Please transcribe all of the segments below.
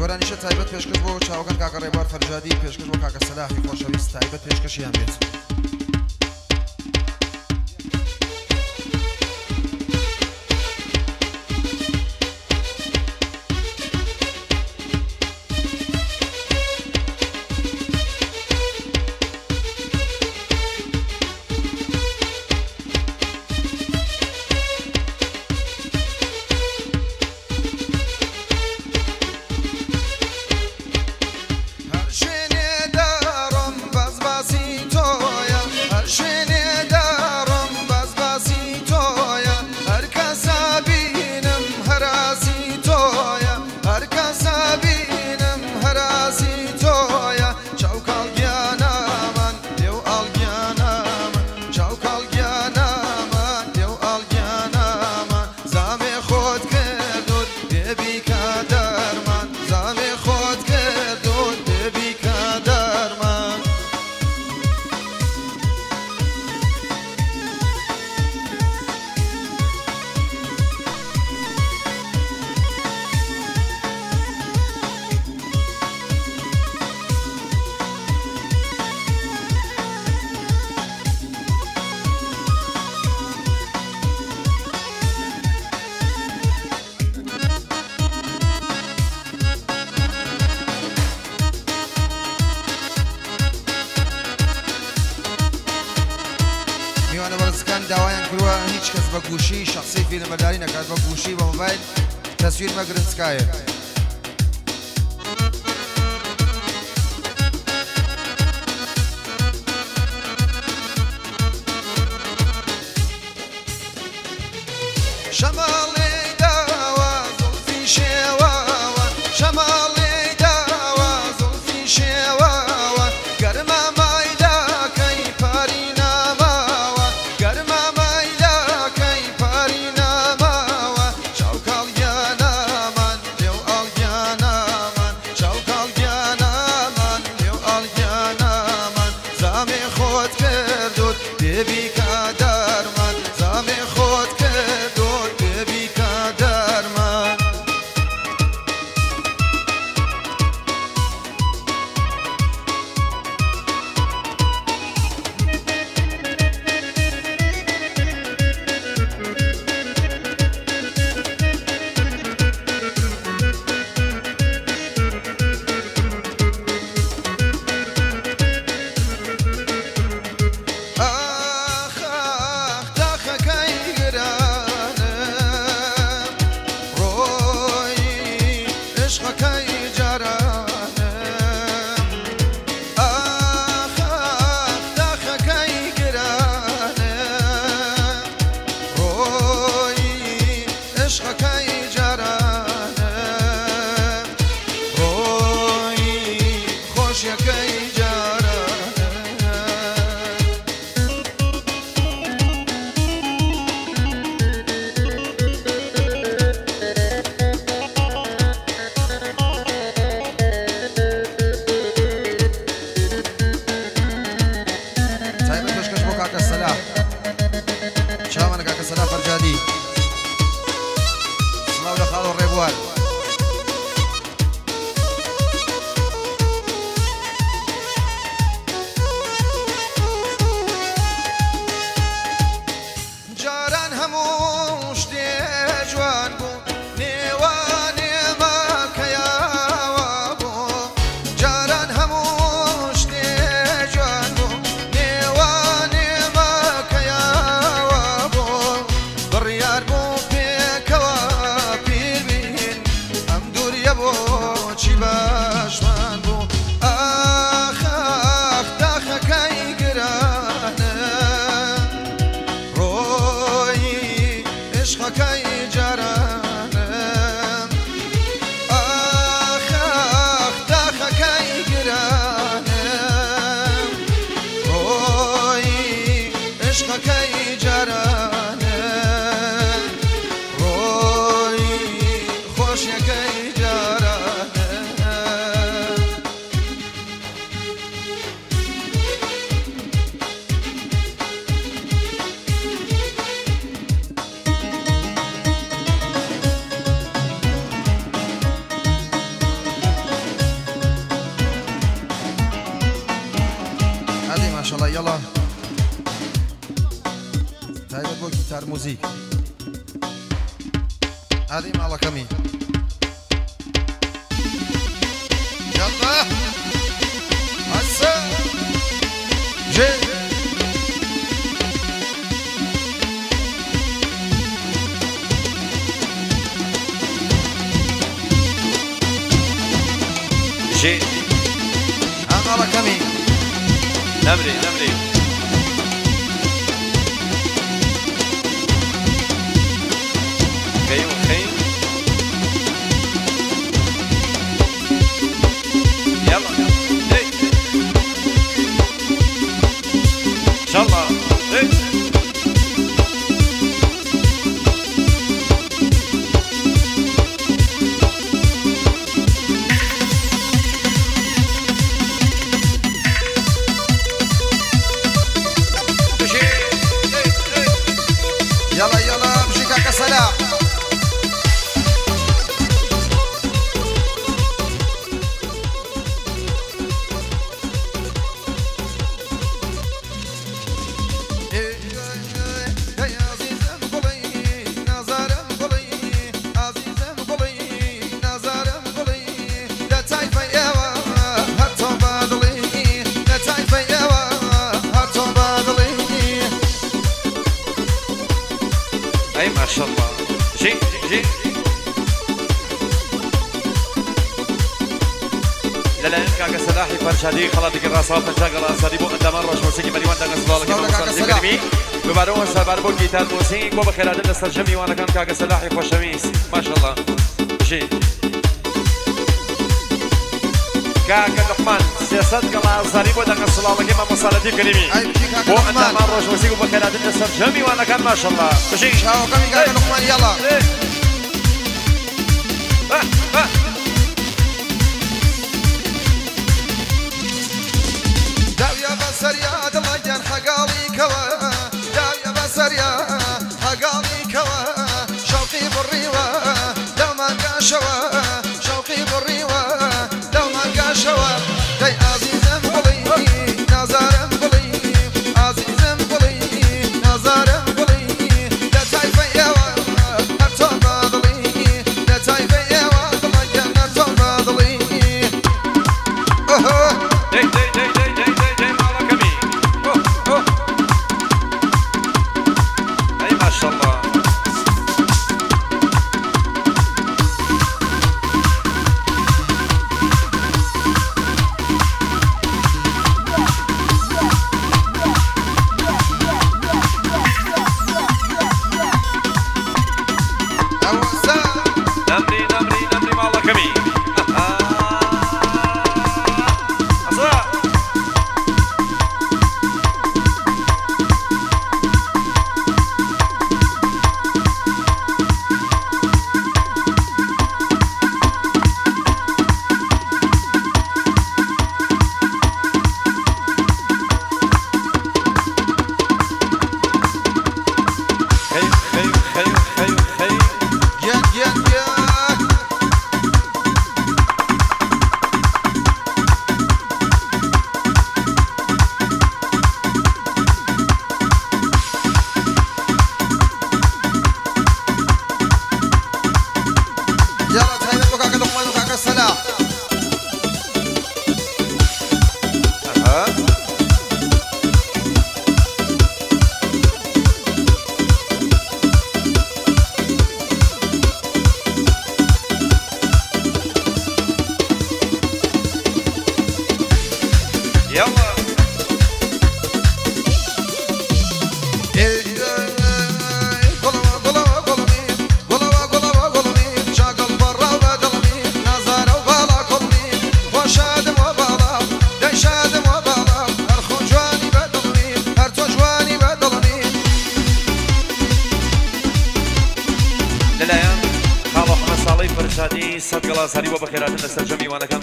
گۆرانیشە تایبەت پێشکەش بۆ چاوەکان کاکە ڕێبار فەرجادی پێشکەش بۆ کاکە سەلاحی خۆشەویست تایبەت پێشکەشیان بێت. داوایان کردووە هیچ کەس بە گوشی شخصی فیلمەداری نەکات بە گوشی بە مۆبایل تەسویر مەگرن سکایە Chala Yala Tayda bu gitar müzik. Adim alakami. Yalla Assa Jey J'ai Lovely, lovely. لا لا كاكا سلاحي فرشادي خلاطك الراسات تشغل اصادي بو انت مرة شو سيكي دانا سلالة كما سلالة كاكا وصل سلاح. كلمي ببارون سبار بو كيتان موسيقى بو بخير عدل استرجمي وأنا كان كاكا سلاحي خوشميس ما شاء الله. جي كاكا لقمان سياسات كما اصادي بو دانا سلالة كما مصالتي كلمي. أي بشي كاكا بو انت. مرة شو سيكي بخير عدل استرجمي وأنا كان ما شاء الله. جي شاو كمي كاكا لقمان يلا. إيه. آه، آه. داوية بسر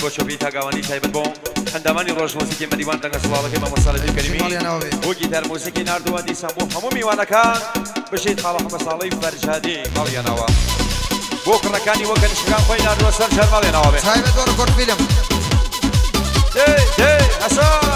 کۆچۆبی تاگاوانی تایبەت بۆ هەندامانی ڕۆژ مۆزیکی مەدیوان دەنگە سوڵاڵەکەی مامە ساڵەبی کەریمی. بۆ گیتار مۆزیکی نردووە دیسان بۆ هەموو میوانەکان بشیت خاڵە حمە ساڵی فەرژادی ماڵیانەوە بۆ کڕەکانی وەکە نیشکان خۆی نردووە سەر شەرماڵێنەوە بێت تایبەت بۆ ڕکۆرد فیلم. ئەسان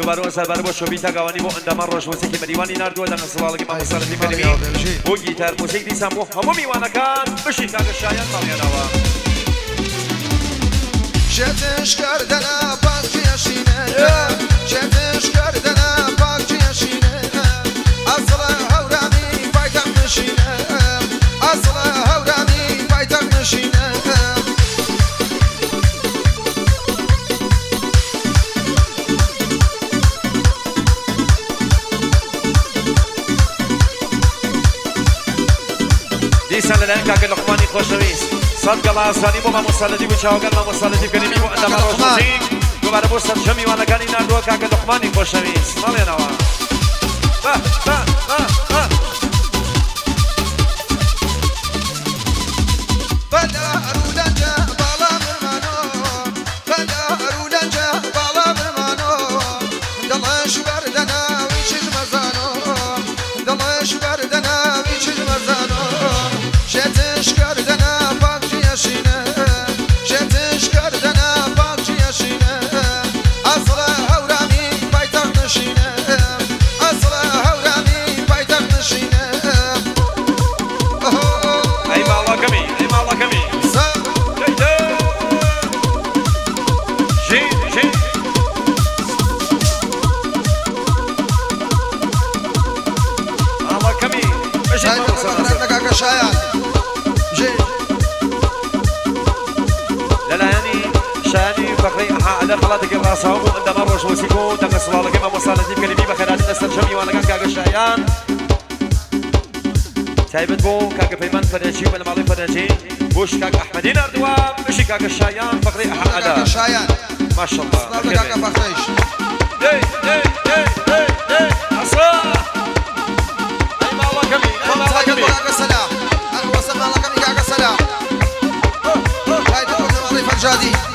شایان دووبارەوە سەربارە بۆ شۆبی تاگاوانی بۆ ئەندەمان ڕۆژوەسێکی مەریوانی نردووە دەنە سڵاڵکی مامەسەرەتی مەریمی بۆ گیتار مۆسیک دیسان بۆ هەموو میوانەکان بشی کاکە شایان ماڵیانەوە شێتش کردنە پاکیەشینە شێتش کردنە پاکیەشینە سەد گەڵا ئاسانی بۆ مامۆسالەتی و چاوەگەر مامۆسالەتی کەلیمی بۆ ئەندەمان ڕۆژوەسی دووبارە بۆ سەرجەمی وانەکانی نردووە کاکە لەقمانی خۆشەویست ماڵێنەوە با با با با تایبەت بۆ کاکە پەیمان فەرەجی و بەلەماڵی فەرەجی بۆش کاکە ئەحمەدی نردووە بشی کاکە شایان فەقڕی ئەحالە کاکە شایان ماشەڵڵا سڵاو کاکە بەخشەیش دێ دێ دێ دێ دێ ئەسا ئەی ماڵەکەمی ئەی تایبەت بۆ ماڵەکەمی کاکە سەلا ئەنوەسە ماڵەکەمی کاکە سەلا تایبەت بۆ جەماڵی فەرجادی دیان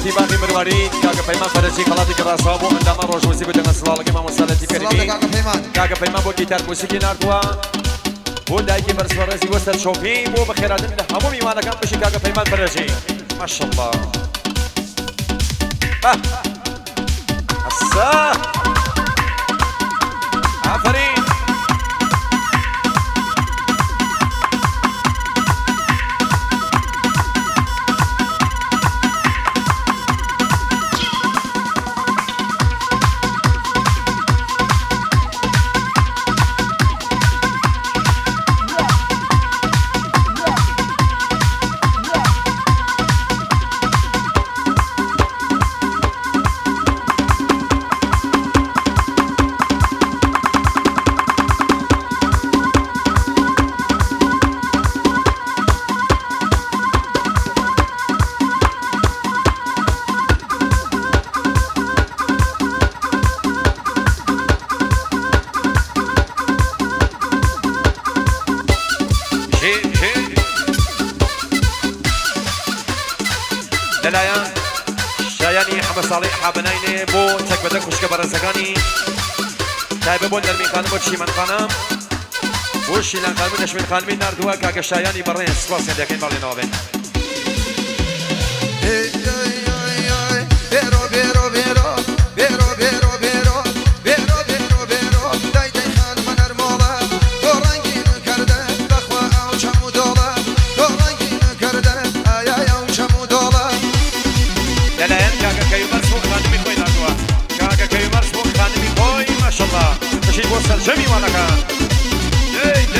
Salati Bakri Merwari, Kakak Paiman pada si Kalati Kerasa Bu Andama Rosh Musik dengan selalu lagi Mama Salati Firmi Kakak Paiman Bu Gitar Musik Inar Tua Bu Daiki Bersuara Si Wester Shofi Bu Bekhiratin Dah Hamu Mimana Kan Musik Kakak Paiman pada si Masya Allah Bah Asah Afarin بازگانی تایبه بول در میخانم بود شیمن خانم. و شیلن خانم نشمین خانمی نردوه که اگه شایانی برین سپاس ندیکین برلی نوابین برو برو برو برو برو Lalayan, kaka kayo ba sukan? كيمر سبوك خادمي خوي ماشالله شاء الله تشي يوصل جميع ای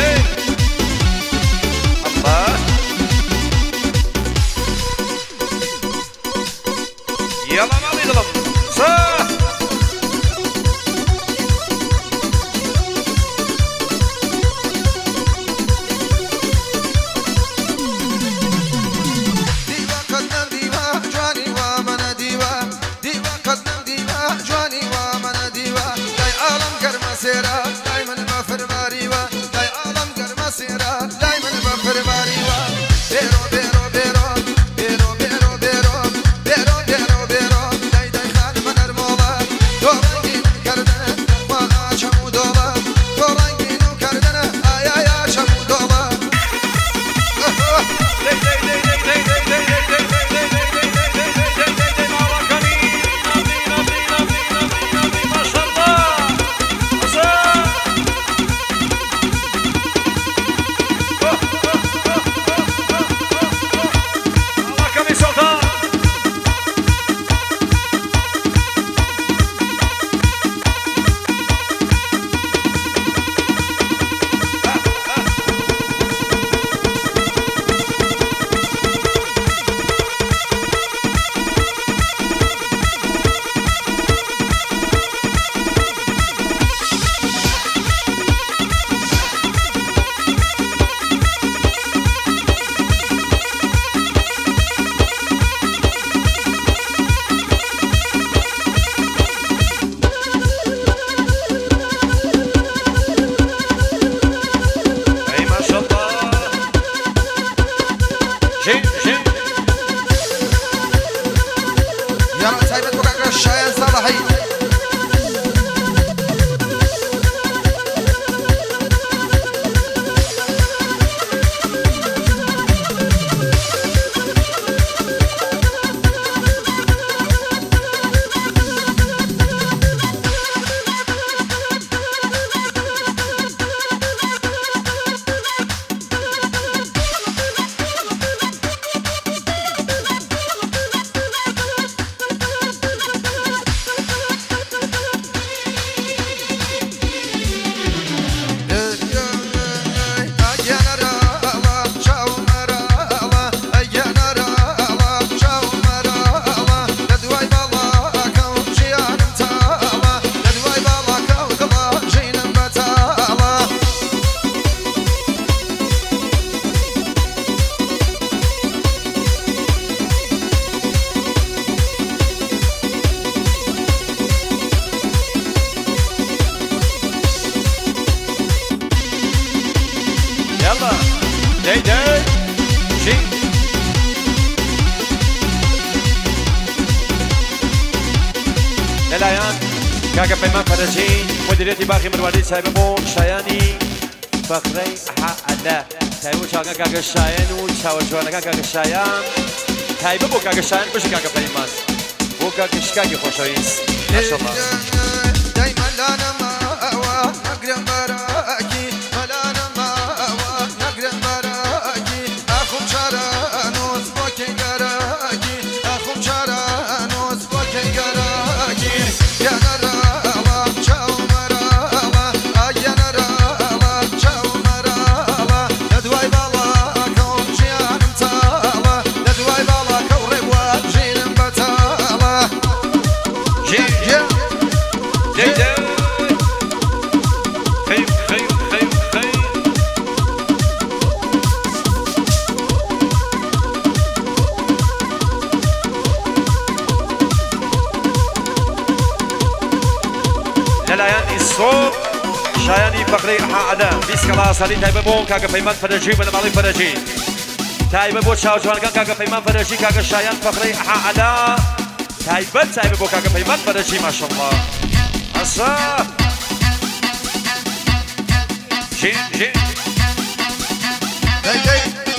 تایبۆ چاکە کاکە شایەن و چاوە جوانەکە کاکە شایان تایبە بۆ کاکە شایان بش کاکە پەیمان بۆ کاکە شکاکی خۆشەویست بیست کەڵا سالی تایبە بۆ کاکە پەیمان فەرەجی بە نەماڵی فەرەجی تایبە بۆ چاوجوانەکان کاکە پەیمان فەرەجی کاکە شایان فەقری ئەحەدا تایبەت تایبە بۆ کاکە پەیمان فەرەجی ماشەڵڵا ئەسا ژین ژین Hey, hey.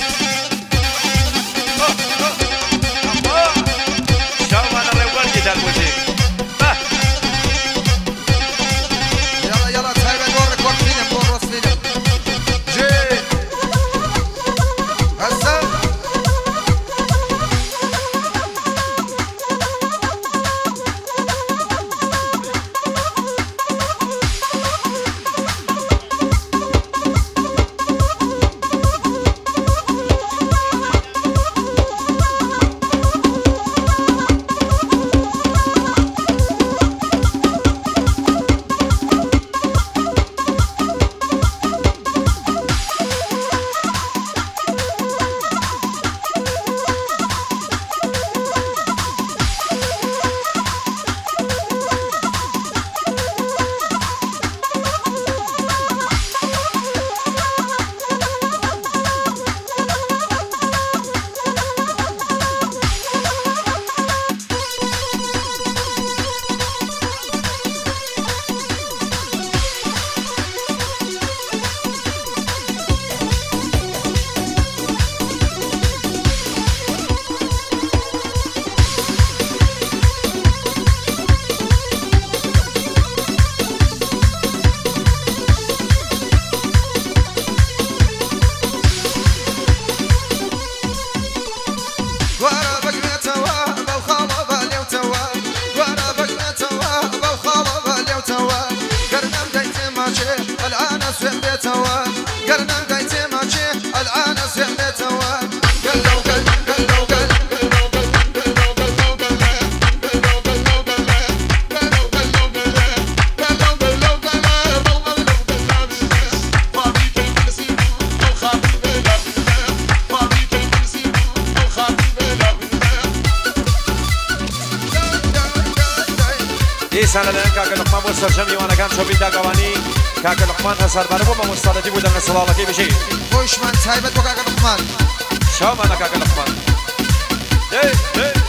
من اثر بر بابا مستعدی بودم مثل حالتی بشی خوش من سایبت بکا کلقمان شا من اکا کلقمان دی دی